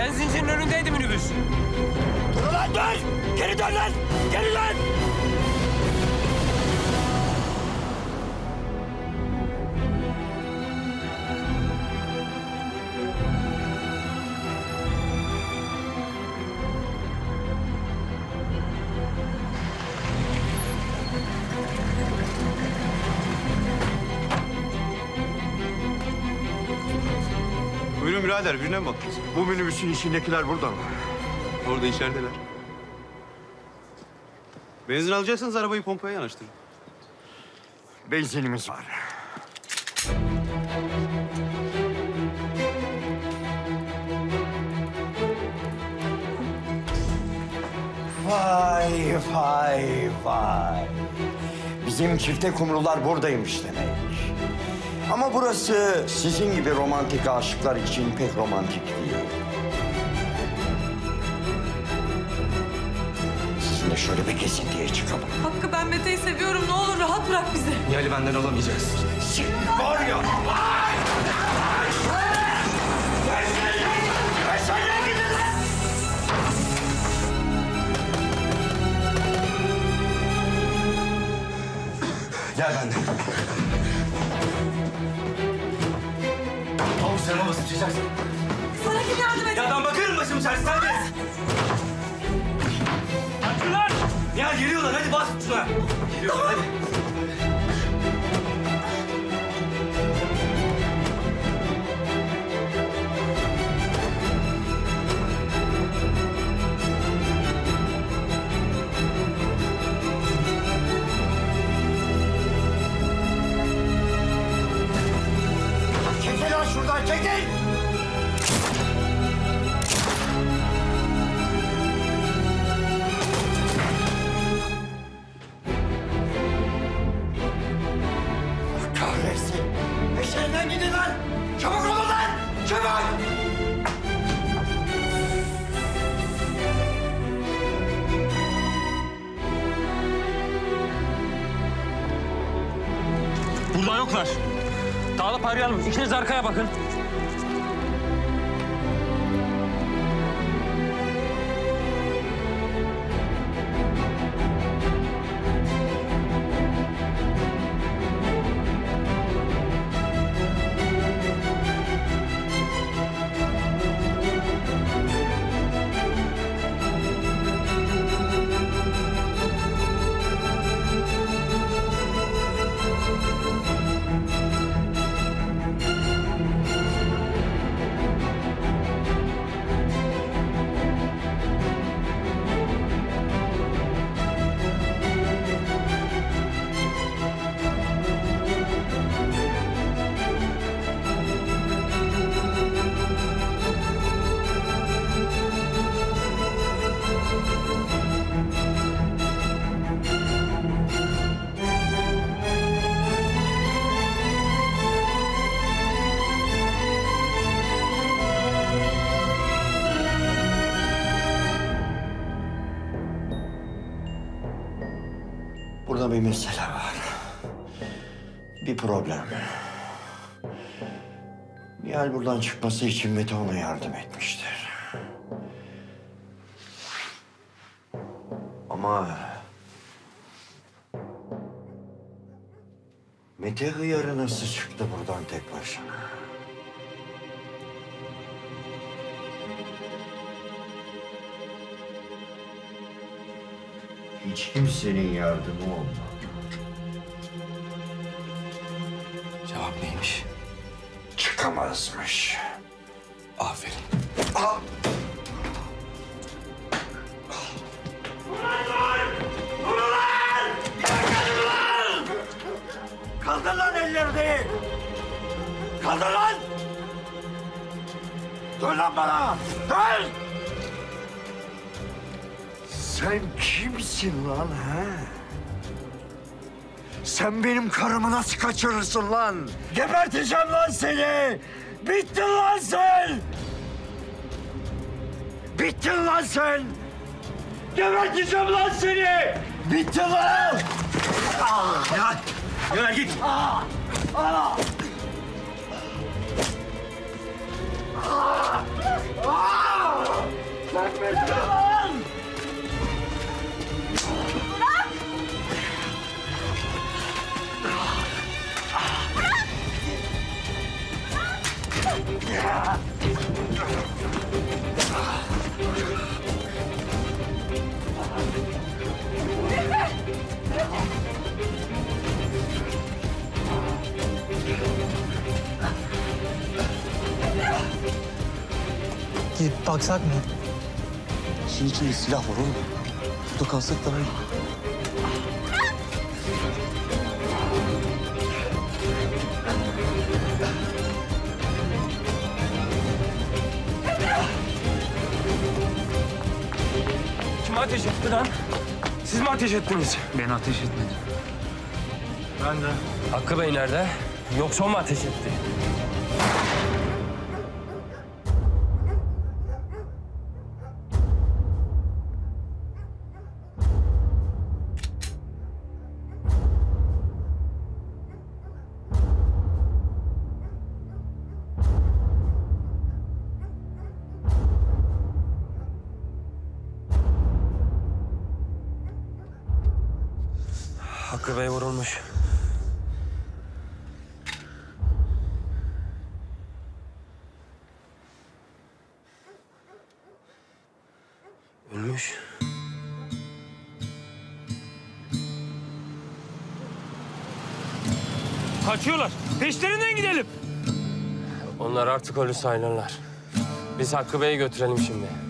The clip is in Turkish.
Tren zincirinin önündeydi minibüs. Dur lan dur! Geri dön lan! Geri dön! Buyurun birader birine mi baktınız? Bu minibüsün içindekiler burada mı? Orada içerideler. Benzin alacaksanız arabayı pompaya yanaştırın. Benzinimiz var. Vay vay vay. Bizim çifte kumrular buradaymış demek. Ama burası sizin gibi romantik aşıklar için pek romantik değil. Sizinle şöyle bir gezintiye çıkalım. Hakkı ben Mete'yi seviyorum. Ne olur rahat bırak bizi. Nihal'i benden alamayacağız. Var ya. Gel benden. Çıkacaksın. Sana kim yardım edecek? Ya ben bakarım başım çaresine hadi. Hadi lan! Nihal geliyorlar hadi bas şuna. Geliyorlar hadi. Burada yoklar. Dağılıp arayalım. İkiniz arkaya bakın. Burada bir mesele var. Bir problem. Nihal buradan çıkması için Mete ona yardım etmiştir. Ama... Mete hıyarı nasıl çıktı buradan tek başına? Hiç kimsenin yardımı olmadı. Cevap neymiş? Çıkamazmış. Aferin. Kaldır lan ellerini! Kaldır lan! Dön lan bana! Dön! Sen kimsin lan ha? Sen benim karımı nasıl kaçırırsın lan? Geberteceğim lan seni! Bittin lan sen! Bittin lan sen! Geberteceğim lan seni! Bittin lan! Nihal! Nihal git! Gidip baksak mı? İşin içinde silah var oğlum. Burada kalsak daha iyi. Kim ateş etti lan? Siz mi ateş ettiniz? Ben ateş etmedim. Ben de. Hakkı Bey nerede? Yoksa o mu ateş etti? Hakkı Bey vurulmuş. Ölmüş. Kaçıyorlar. Peşlerinden gidelim. Onlar artık ölü sayılırlar. Biz Hakkı Bey'i götürelim şimdi.